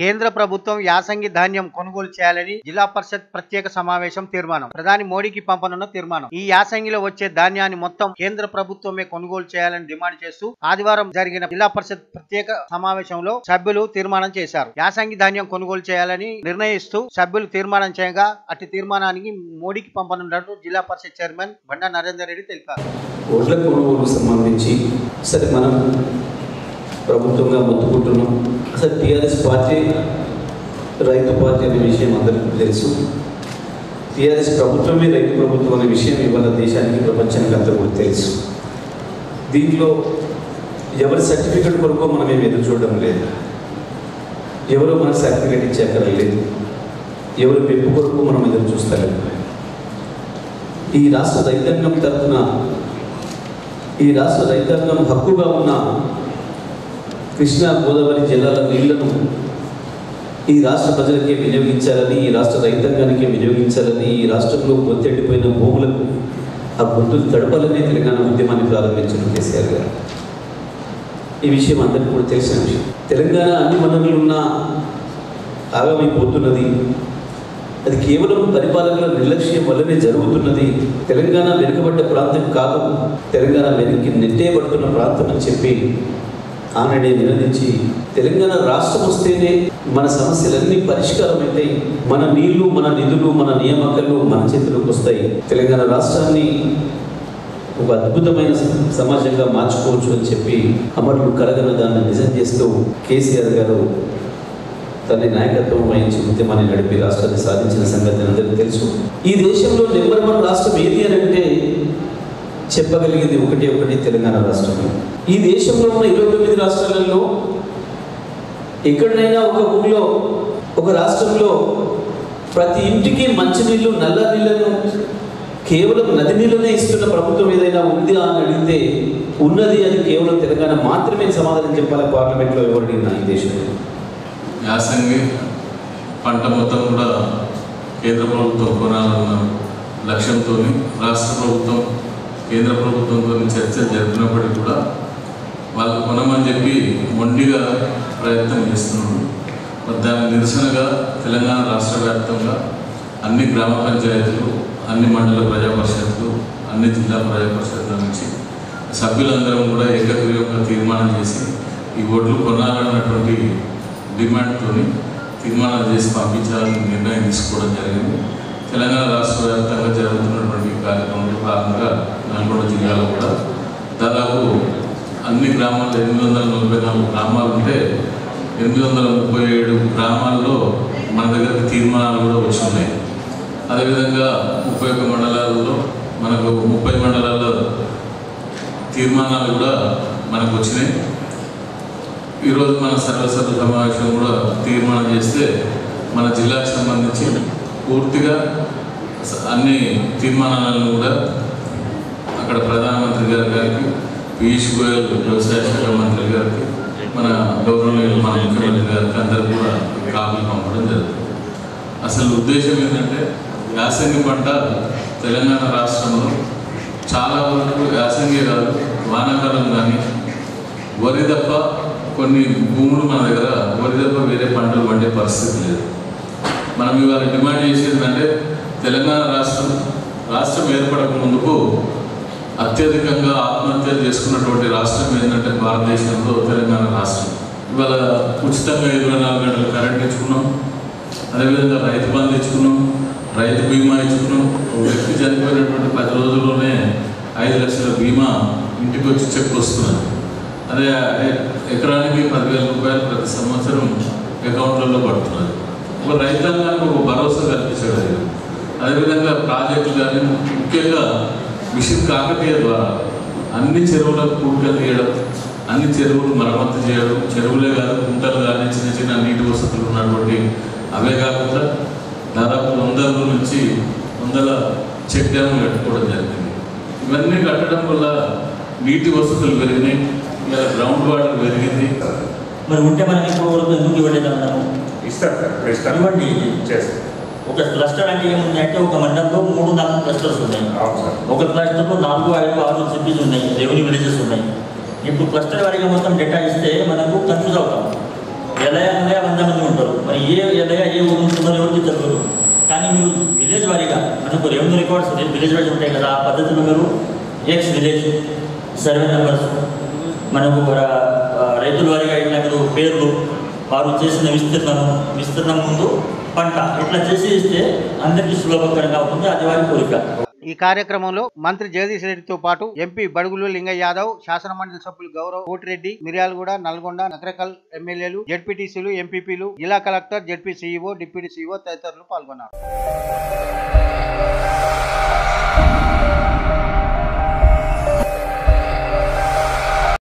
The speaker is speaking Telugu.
కేంద్ర ప్రభుత్వం యాసంగి ధాన్యం కొనుగోలు చేయాలని జిల్లా పరిషత్ ప్రత్యేక సమావేశం తీర్మానం. ప్రధాని మోడీకి పంపనున్న తీర్మానం. ఈ యాసంగిలో వచ్చే ధాన్యాన్ని మొత్తం కేంద్ర ప్రభుత్వమే కొనుగోలు చేయాలని డిమాండ్ చేస్తూ ఆదివారం జరిగిన జిల్లా పరిషత్ ప్రత్యేక సమావేశంలో సభ్యులు తీర్మానం చేశారు. యాసంగి ధాన్యం కొనుగోలు చేయాలని నిర్ణయిస్తూ సభ్యులు తీర్మానం చేయగా అట్టి తీర్మానానికి మోడీకి పంపనున్నట్టు జిల్లా పరిషత్ చైర్మన్ బండా నరేందర్ రెడ్డి తెలిపారు. ఓట్ల సంబంధించి సరే మనం ప్రభుత్వంగా మొత్తుకుంటున్నాం. అసలు టీఆర్ఎస్ పార్టీ రైతు పార్టీ అనే విషయం అందరికీ తెలుసు. టీఆర్ఎస్ ప్రభుత్వమే రైతు ప్రభుత్వం అనే విషయం ఇవాళ దేశానికి ప్రపంచానికి అంతా కూడా తెలుసు. దీంట్లో ఎవరి సర్టిఫికెట్ కొరకు మనం ఏమి ఎదురు చూడడం లేదు. ఎవరు మనకు సర్టిఫికెట్ ఇచ్చాక లేదు. ఎవరు మెప్పు కొరకు మనం ఎదురు చూస్తారు ఈ రాష్ట్ర రైతాంగం తరఫున ఈ రాష్ట్ర రైతాంగం హక్కుగా ఉన్న కృష్ణా గోదావరి జిల్లాల నీళ్ళను ఈ రాష్ట్ర ప్రజలకే వినియోగించాలని ఈ రాష్ట్ర రైతాంగానికి వినియోగించాలని ఈ రాష్ట్రంలో పొత్తెండిపోయిన భూములకు ఆ గుర్తులు తడపాలని తెలంగాణ ఉద్యమాన్ని ప్రారంభించిన కేసీఆర్ గారు. ఈ విషయం అందరికీ కూడా తెలిసిన విషయం. తెలంగాణ అన్ని వనరులున్నా ఆగమైపోతున్నది అది కేవలం పరిపాలనల నిర్లక్ష్యం వల్లనే జరుగుతున్నది. తెలంగాణ వెనుకబడ్డ ప్రాంతం కాదు. తెలంగాణ వెనక్కి నెట్టేయబడుతున్న ప్రాంతం అని చెప్పి ఆనాడే నినదించి తెలంగాణ రాష్ట్రం వస్తేనే మన సమస్యలన్నీ పరిష్కారం అవుతాయి మన నీళ్ళు మన నిధులు మన నియామకాలు మన చేతిలోకి వస్తాయి. తెలంగాణ రాష్ట్రాన్ని ఒక అద్భుతమైన సమాజంగా మార్చుకోవచ్చు అని చెప్పి అమరులు కలగన దాన్ని నిజం చేస్తూ కేసీఆర్ గారు తన నాయకత్వం వహించి ఉద్యమాన్ని నడిపి రాష్ట్రాన్ని సాధించిన సంగతి అందరికీ తెలుసు. ఈ దేశంలో నెంబర్ వన్ రాష్ట్రం ఏది అని అంటే చెప్పగలిగింది ఒకటి ఒకటి తెలంగాణ రాష్ట్రంలో. ఈ దేశంలో ఉన్న ఇరవై తొమ్మిది రాష్ట్రాలలో ఎక్కడైనా ఒక ఊళ్ళో ఒక రాష్ట్రంలో ప్రతి ఇంటికి మంచినీళ్ళు నల్ల నీళ్ళను కేవలం నది నీళ్ళనే ఇస్తున్న ప్రభుత్వం ఏదైనా ఉందా అని అడిగితే ఉన్నది అని కేవలం తెలంగాణ మాత్రమే సమాధానం చెప్పాలి పార్లమెంట్లో ఎవరు ఈ దేశంలో. యాసంగి పంట మొత్తం కూడా కేంద్ర ప్రభుత్వం కొనాలన్న లక్ష్యంతో రాష్ట్ర ప్రభుత్వం కేంద్ర ప్రభుత్వంతో చర్చలు జరిపినప్పటికీ కూడా వాళ్ళు కొనమని చెప్పి మొండిగా ప్రయత్నం చేస్తున్నారు దాని నిరసనగా తెలంగాణ రాష్ట్ర వ్యాప్తంగా అన్ని గ్రామ పంచాయతీలు అన్ని మండల ప్రజా పరిషత్లు అన్ని జిల్లా ప్రజా పరిషత్ల నుంచి సభ్యులందరం కూడా ఏకగ్రీవంగా తీర్మానం చేసి ఈ ఓట్లు కొనాలన్నటువంటి డిమాండ్తో తీర్మానం చేసి పంపించాలని నిర్ణయం తీసుకోవడం జరిగింది. తెలంగాణ రాష్ట్ర వ్యాప్తంగా జరుగుతున్నటువంటి కార్యక్రమంలో భాగంగా నల్గొండ జిల్లాలో కూడా దాదాపు అన్ని గ్రామాల్లో ఎనిమిది వందల నలభై నాలుగు గ్రామాలు ఉంటే ఎనిమిది వందల ముప్పై ఏడు గ్రామాల్లో మన దగ్గరికి తీర్మానాలు కూడా వచ్చినాయి అదేవిధంగా ముప్పై ఒక్క మండలాల్లో మనకు ముప్పై మండలాల్లో తీర్మానాలు కూడా మనకు వచ్చినాయి ఈరోజు మన సర్వసభ సమావేశం కూడా తీర్మానం చేస్తే మన జిల్లాకు సంబంధించి పూర్తిగా అన్ని తీర్మానాలను కూడా అక్కడ ప్రధానమంత్రి గారి గారికి పీయూష్ గోయల్ వ్యవసాయ శాఖ మంత్రి గారికి మన గౌరవనీయులు మన ముఖ్యమంత్రి గారికి అందరికి కూడా కాపీలు పంపడం జరుగుతుంది అసలు ఉద్దేశం ఏంటంటే యాసంగి పంట తెలంగాణ రాష్ట్రంలో చాలా వరకు యాసంగి కాదు వానాకాలం కానీ వరి తప్ప కొన్ని భూములు మన దగ్గర వరి తప్ప వేరే పంటలు పండే పరిస్థితి లేదు. మనం ఇవాళ డిమాండ్ చేసేది అంటే తెలంగాణ రాష్ట్రం రాష్ట్రం ఏర్పడక ముందుకు అత్యధికంగా ఆత్మహత్యలు చేసుకున్నటువంటి రాష్ట్రం ఏంటంటే భారతదేశంలో తెలంగాణ రాష్ట్రం. ఇవాళ ఉచితంగా ఇరవై నాలుగు గంటలు కరెంట్ ఇచ్చుకున్నాం అదేవిధంగా రైతు బంధు ఇచ్చుకున్నాం రైతు బీమా ఇచ్చుకున్నాం ఒక వ్యక్తి చనిపోయినటువంటి పది రోజుల్లోనే ఐదు లక్షల బీమా ఇంటికి వచ్చి చెక్ వస్తున్నది అదే ఎకరానికి పదివేల రూపాయలు ప్రతి సంవత్సరం అకౌంట్లలో పడుతున్నారు ఒక రైతాంగానికి ఒక భరోసా కల్పించాడు అదేవిధంగా ప్రాజెక్టులు కానీ ముఖ్యంగా మిషన్ కాకతీయ ద్వారా అన్ని చెరువులకు కూడికలు తీయడం అన్ని చెరువులు మరమ్మతు చేయడం చెరువులే కాదు కుంటలు కానీ చిన్న చిన్న నీటి వసతులు ఉన్నటువంటి అవే కాకుండా దాదాపు వందల నుంచి వందల చెక్ డ్యాములు కట్టుకోవడం జరిగింది. ఇవన్నీ కట్టడం వల్ల నీటి వసతులు పెరిగినాయి ఇలా గ్రౌండ్ వాటర్ పెరిగింది. మరి ఉంటే మనం ఇప్పుడు వరకు ఎందుకు ఇవ్వలేదు అన్నాము? ఇస్తారు ఇవ్వండి. చేస్తాం. ఒక క్లస్టర్ అంటే ఏముంది అంటే ఒక మండలంలో మూడు నాలుగు క్లస్టర్స్ ఉన్నాయి. ఒక క్లస్టర్లో నాలుగు ఐదు ఆరు సిటీస్ ఉన్నాయి. రెవెన్యూ విలేజెస్ ఉన్నాయి. ఇప్పుడు క్లస్టర్ వారిగా మొత్తం డేటా ఇస్తే మనకు కన్ఫ్యూజ్ అవుతాం. ఎలయ ఎలయ వంద మంది ఉంటారు. మరి ఏ ఎలయ ఏ ఊరు ఉన్నారో ఎవరికి తెలియదు. కానీ మీరు విలేజ్ వారీగా మనకు రెవెన్యూ రికార్డ్స్ విలేజ్ వైజ్ ఉంటాయి కదా ఆ పద్ధతిలో మీరు ఎక్స్ విలేజ్ సర్వే నెంబర్స్ మనకు రైతుల వారీగా ఇట్లా మీరు పేర్లు వారు చేసిన విస్తీర్ణం విస్తీర్ణం ముందు పంట. ఇట్లా చేసి ఇస్తే అందరికీ సులభకరంగా ఉంటుంది అది వారి కోరిక. ఈ కార్యక్రమంలో మంత్రి జగదీష్ రెడ్డితో పాటు ఎంపీ బడుగులు లింగయ్య యాదవ్ శాసన మండలి సభ్యులు గౌరవ్ కోటిరెడ్డి మిర్యాలగూడ నల్గొండ నకరకల్ ఎమ్మెల్యేలు జడ్పీటీసీలు ఎంపీపీలు జిల్లా collector ZP CEO deputy CEO తదితరులు పాల్గొన్నారు.